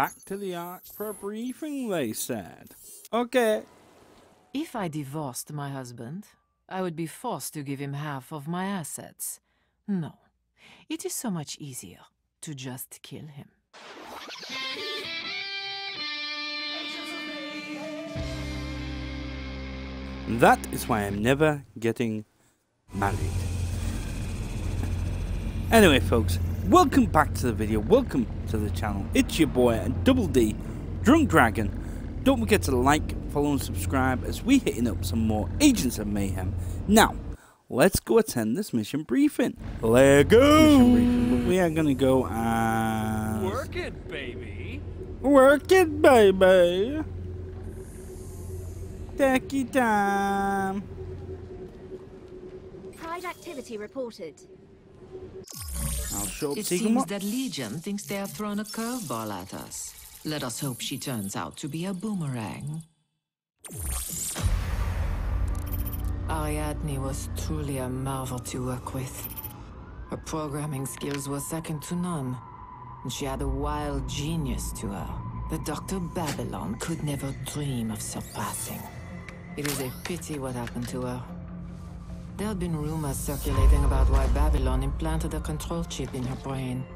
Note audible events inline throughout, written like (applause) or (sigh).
back to the Ark for a briefing, they said. Okay. If I divorced my husband, I would be forced to give him half of my assets. No. It is so much easier to just kill him. That is why I'm never getting married. Anyway, folks, welcome back to the video. Welcome to the channel. It's your boy, and Double D, Drunk Dragon. Don't forget to like, follow, and subscribe as we hitting up some more Agents of Mayhem. Now, let's go attend this mission briefing. Let's go! Briefing, we are gonna go and work it, baby. Work it, baby. Techie time. Pride activity reported. I'll show It seems that Legion thinks they have thrown a curveball at us. Let us hope she turns out to be a boomerang. Ariadne was truly a marvel to work with. Her programming skills were second to none, and she had a wild genius to her that Dr. Babylon could never dream of surpassing. It is a pity what happened to her. There had been rumors circulating about why Babylon implanted a control chip in her brain.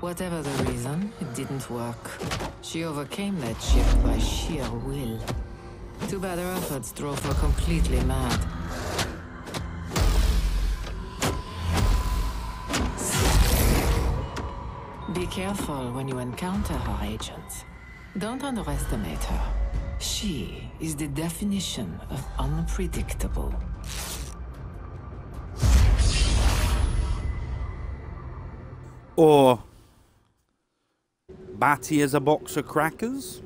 Whatever the reason, it didn't work. She overcame that chip by sheer will. Too bad her efforts drove her completely mad. Be careful when you encounter her, agents. Don't underestimate her. She is the definition of unpredictable. Or Batty as a box of crackers.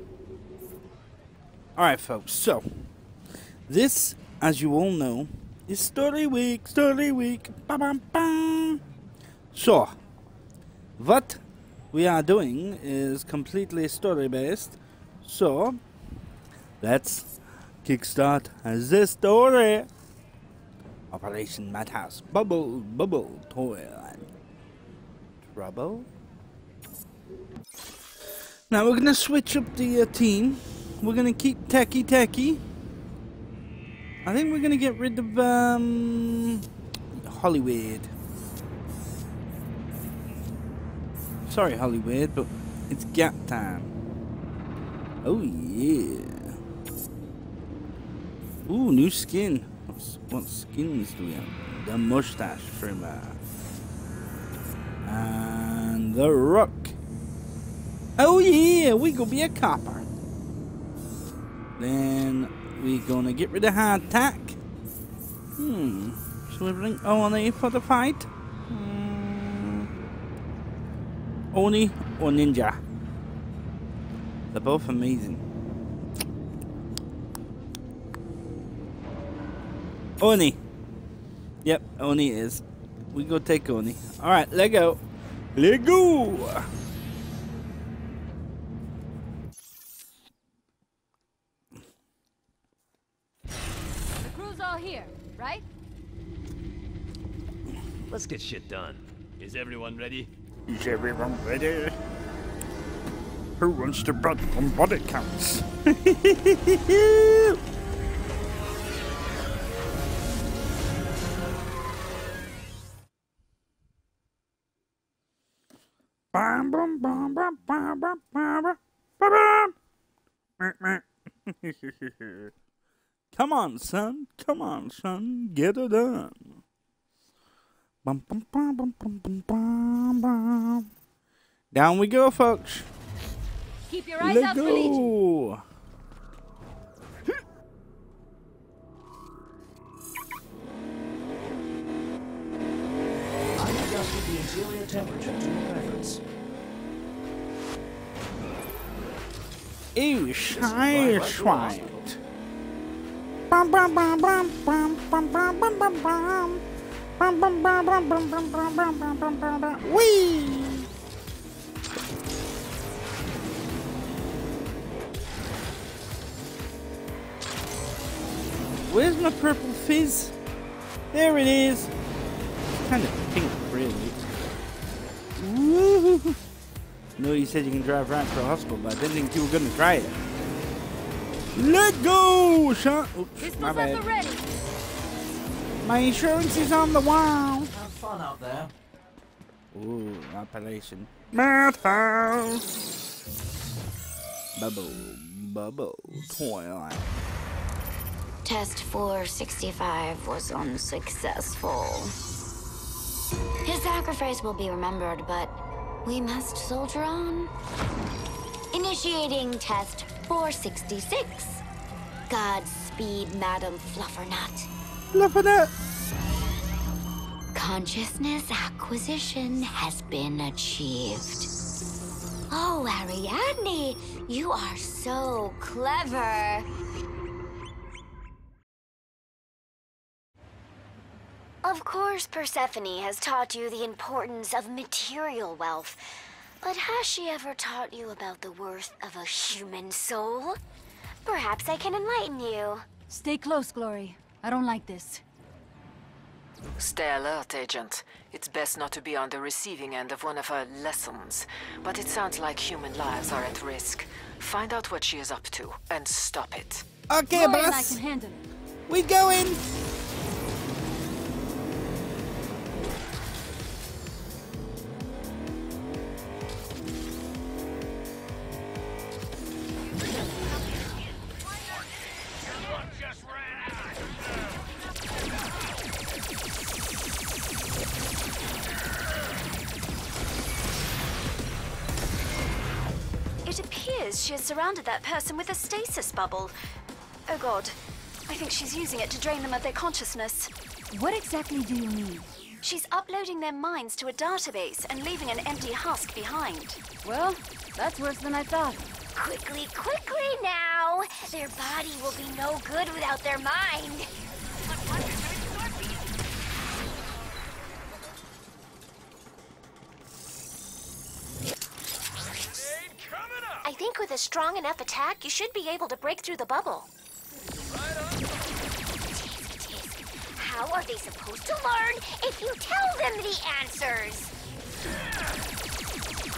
Alright, folks, so this, as you all know, is Story Week, Story Week. Ba -bam -bam. So, what we are doing is completely story based. So, let's kickstart this story. Operation Madhouse, Bubble, Bubble, Toil and. Trouble? Now we're gonna switch up the uh, team. We're gonna keep Techie Techie. I think we're gonna get rid of um Hollywood. Sorry, Hollywood, but it's gap time. Oh yeah. Ooh, new skin. What skins do we have? The mustache trimmer. And the rook. Oh yeah, we gonna be a copper. Then we gonna get rid of Hardtack. Hmm. Should we bring Oni for the fight? Hmm. Oni or Ninja? They're both amazing. Oni. Yep, Oni is. We go take Oni. Alright, let go. Let go! The crew's all here, right? Let's get shit done. Is everyone ready? Is everyone ready? Who wants to bet on body counts? (laughs) (laughs) Come on, son. Come on, son. Get it done. Bum, bum, bum, bum, bum, bum, bum, bum. Down we go, folks. Keep your eyes Let out for Legion. go. I adjusted the interior temperature to your preference. Ew, shy schweigt. Bum, bum, bum, bum, bum, bum, bum, bum, bum, bum. Bum, bum, bum, bum, bum, bum, bum, bum, bum, bum, bum, bum. Whee! Where's my purple fizz? There it is. Kind of pink, really. No, you said you can drive right to a hospital, but I didn't think you were gonna try it. Let go, Sean. Oops, my Pistols at the bad. My insurance is on the wall. Have fun out there. Ooh, appellation. Madhouse. Bubble, bubble, twilight. Test 465 was unsuccessful. His sacrifice will be remembered, but we must soldier on. Initiating test 466. Godspeed, Madam Fluffernut. It. Consciousness acquisition has been achieved. Oh, Ariadne, you are so clever. Of course, Persephone has taught you the importance of material wealth. But has she ever taught you about the worth of a human soul? Perhaps I can enlighten you. Stay close, Glory. I don't like this. Stay alert, Agent. It's best not to be on the receiving end of one of her lessons. But it sounds like human lives are at risk. Find out what she is up to, and stop it. Okay, Glory and I boss. can handle it. We going. Surrounded that person with a stasis bubble. Oh god. I think she's using it to drain them of their consciousness. What exactly do you mean? She's uploading their minds to a database and leaving an empty husk behind. Well, that's worse than I thought. Quickly, quickly now! Their body will be no good without their mind. I think with a strong enough attack, you should be able to break through the bubble. How are they supposed to learn if you tell them the answers?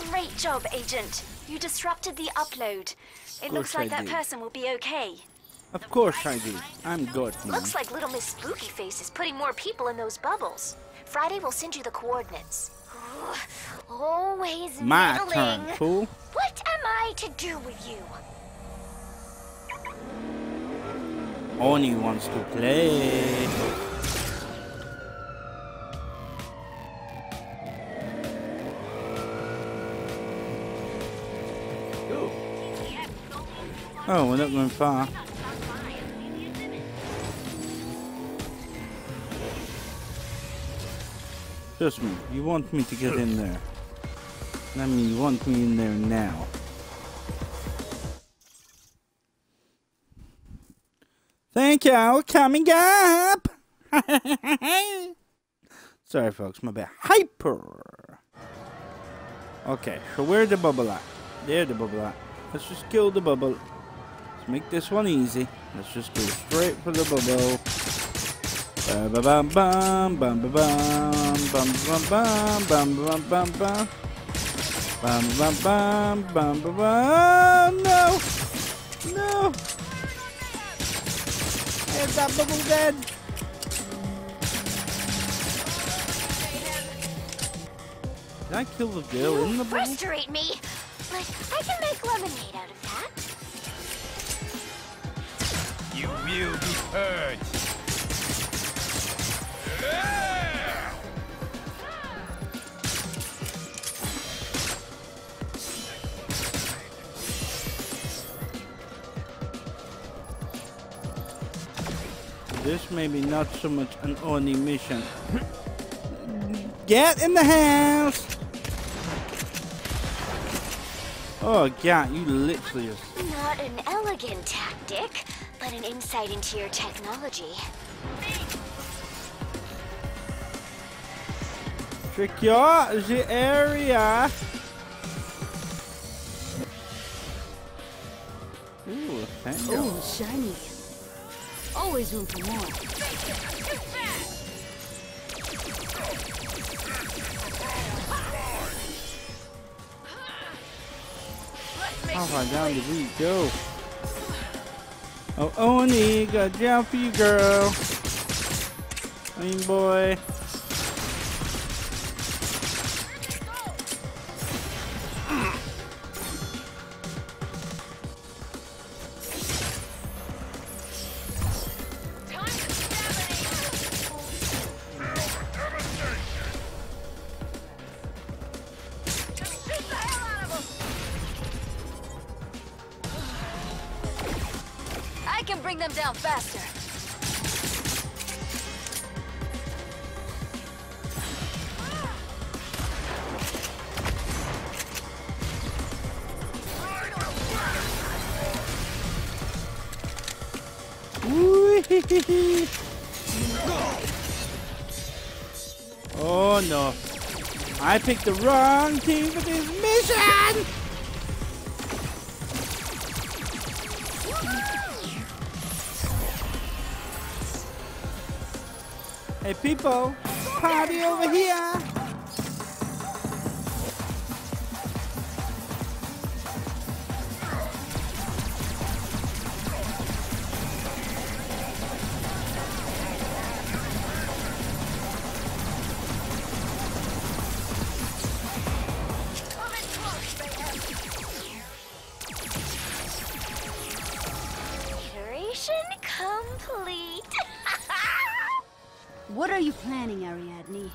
Great job, Agent. You disrupted the upload. It looks like I that did. person will be okay. Of course I do. I'm good. man. Looks like Little Miss Spooky Face is putting more people in those bubbles. Friday will send you the coordinates. Always My meddling. turn, fool. I to do with you? Oni wants to play. Oh, we're not going far. Trust me, you want me to get in there. I mean, you want me in there now. Thank you, coming up! (laughs) Sorry, folks, my bad. Hyper! Okay, so where's the bubble at? There the bubble at. Let's just kill the bubble. Let's make this one easy. Let's just go straight for the bubble. Ba ba bum bum bum ba bum bum bum bum bum bum bum bum bum bum bum bum bum bum no no Is that bubble dead? Did I kill the girl in the bubble? Frustrate me. But I can make lemonade out of that. you will be purged. This may be not so much an Oni mission. (laughs) Get in the house! Oh god, you literally just... Not an elegant tactic, but an insight into your technology. Secure the area! Ooh, thank you. Oh, shiny. Always room for more. How far down did we go? Oh, Oni, got job for you, girl. I mean, boy. Bring them down faster. Oh no. I picked the wrong team for this mission! Hey people, party over here! What are you planning, Ariadne?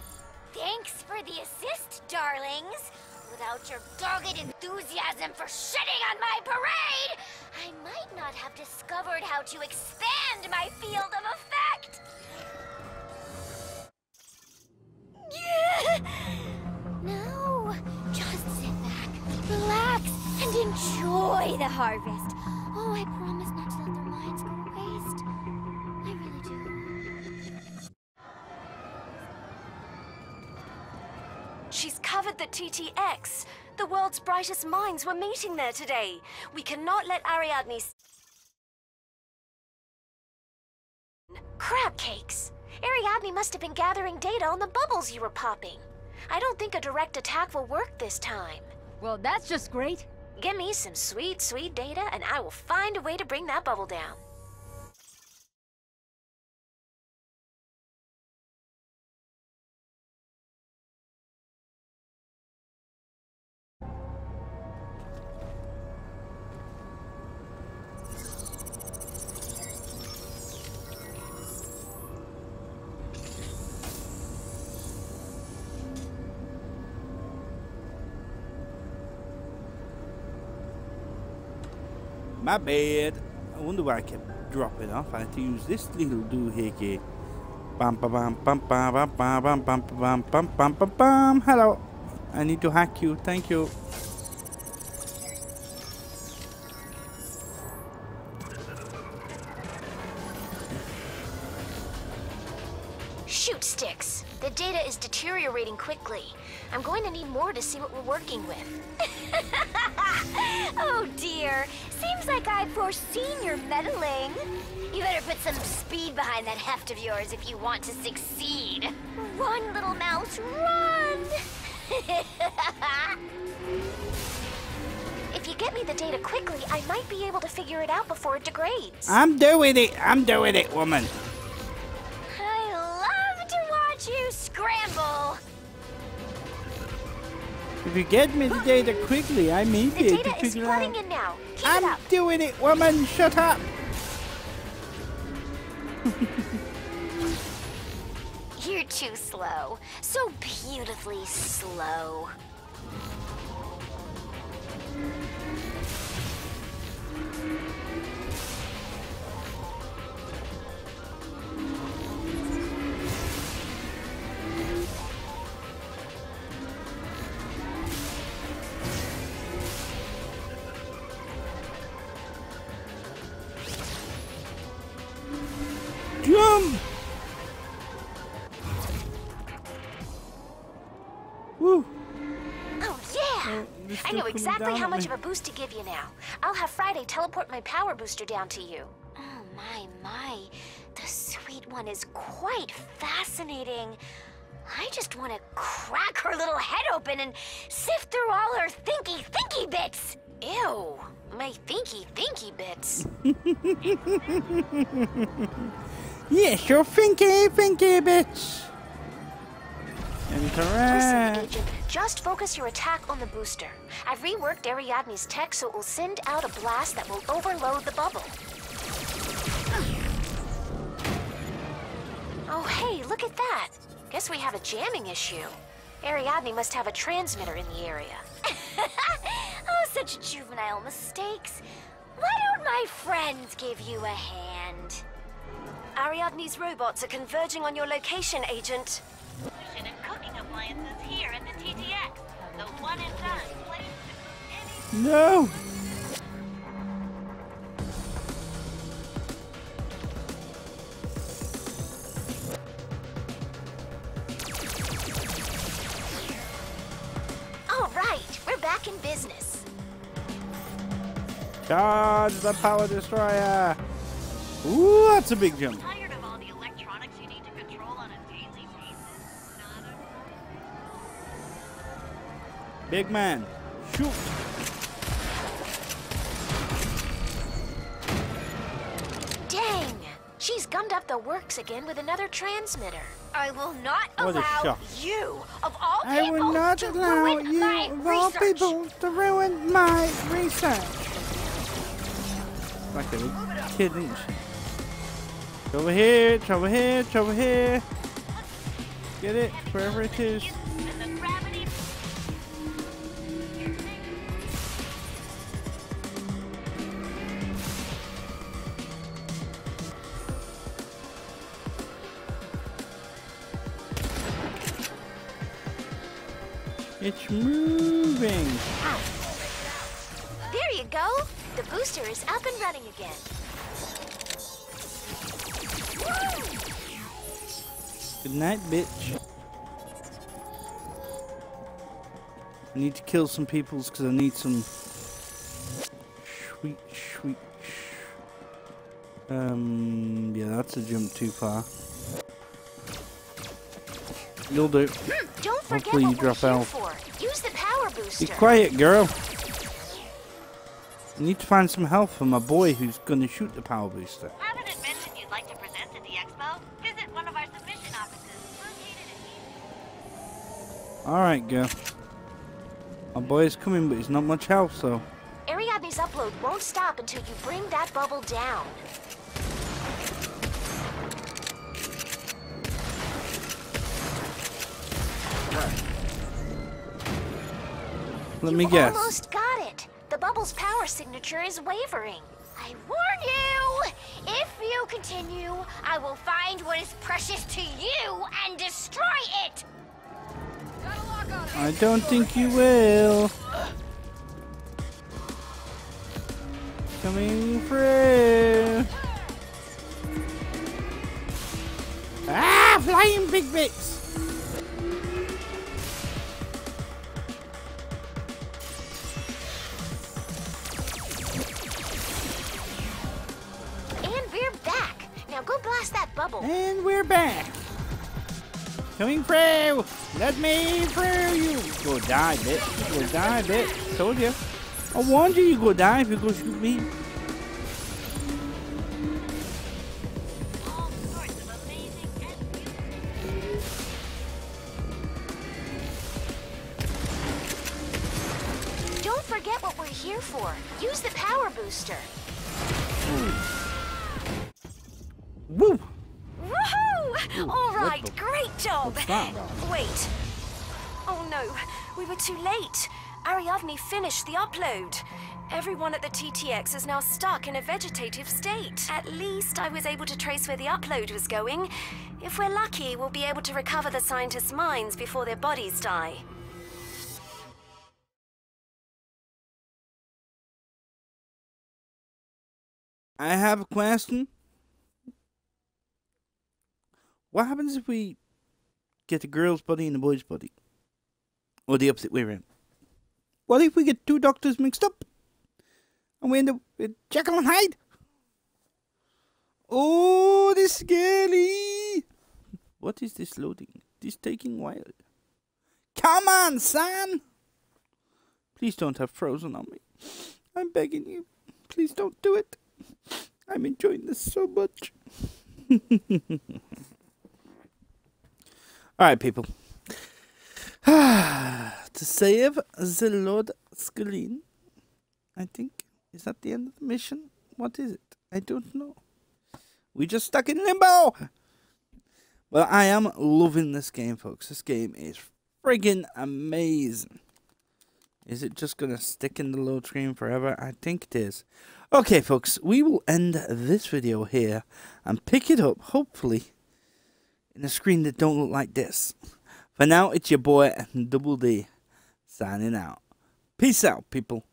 Thanks for the assist, darlings. Without your dogged enthusiasm for shitting on my parade, I might not have discovered how to expand my field of effect. (laughs) No, just sit back, relax, and enjoy the harvest. Oh, I promise The TTX. The world's brightest minds were meeting there today. We cannot let Ariadne. Crab cakes! Ariadne must have been gathering data on the bubbles you were popping. I don't think a direct attack will work this time. Well, that's just great. Give me some sweet, sweet data, and I will find a way to bring that bubble down. My bad. I wonder why I kept dropping off. I had to use this little doohickey. Ba bam bam bam bam bam bam bam bam bam bam bam bam. Hello. I need to hack you. Thank you. Shoot sticks! The data is deteriorating quickly. I'm going to need more to see what we're working with. (laughs) oh dear. Seems like I've foreseen your meddling. You better put some speed behind that heft of yours if you want to succeed. Run, little mouse, run! (laughs) If you get me the data quickly, I might be able to figure it out before it degrades. I'm doing it. I'm doing it, woman. If you get me the data quickly, I may The able to data is figure flooding out. in now. Keep it I'm up. doing it, woman. Shut up. You're too slow. So beautifully slow. Exactly how much of a boost to give you now. I'll have Friday teleport my power booster down to you. Oh my, my. The sweet one is quite fascinating. I just want to crack her little head open and sift through all her thinky thinky bits. Ew. My thinky thinky bits. (laughs) Yes, your thinky, thinky finky bitch. Listen, Agent, just focus your attack on the booster. I've reworked Ariadne's tech so it will send out a blast that will overload the bubble. Oh, hey, look at that. Guess we have a jamming issue. Ariadne must have a transmitter in the area. (laughs) oh, such juvenile mistakes. Why don't my friends give you a hand? Ariadne's robots are converging on your location, Agent. Appliances here at the TTX. The one and done place to any No. All right, we're back in business. Charge the power destroyer. Ooh, that's a big jump. Big man. Shoot. Dang! She's gummed up the works again with another transmitter. I will not What allow you, of all I people, will not to allow ruin you, my of all research. people, to ruin my research. Like a little kid, isn't she? It's over here, over here, over here. Get it? Wherever it is. It's moving. There you go. The booster is up and running again. Good night, bitch. I need to kill some peoples because I need some sweet, sweet. Um, yeah, that's a jump too far. You'll do. Hopefully you drop out. Use the power Be quiet, girl. I need to find some help for my boy who's gonna shoot the power booster. Have an invention you'd like to present at the expo? Visit one of our submission offices located in Alright, girl. My boy is coming, but he's not much help, so. Ariadne's upload won't stop until you bring that bubble down. Let you me guess. almost got it. The bubble's power signature is wavering. I warn you! If you continue, I will find what is precious to you and destroy it! I don't think you will. Coming through. Ah, flying big bits. Bubble. And we're back. Coming through. Let me through you. Go die, bitch. Go die, bitch. Told you. I warned you you go die if you go shoot me. all sorts of amazing and beautiful Don't forget what we're here for. Use the power booster. Woo. Woohoo! All what right, the- great job. what's Oh no, we were too late. Ariadne finished the upload. Everyone at the TTX is now stuck in a vegetative state. At least I was able to trace where the upload was going. If we're lucky, we'll be able to recover the scientists' minds before their bodies die. I have a question. What happens if we get the girl's body and the boy's body? Or the opposite way around? What if we get two doctors mixed up? And we end up with Jekyll and Hyde? Oh, this is scary! What is this loading? This taking while. Come on, son! Please don't have frozen on me. I'm begging you. Please don't do it. I'm enjoying this so much. (laughs) Alright, people. (sighs) to save the Lord Scalene, I think. Is that the end of the mission? What is it? I don't know. We just stuck in limbo! Well, I am loving this game, folks. This game is friggin' amazing. Is it just going to stick in the load screen forever? I think it is. Okay, folks, we will end this video here and pick it up, hopefully, in a screen that don't look like this. For now, it's your boy, Double D, signing out. Peace out, people.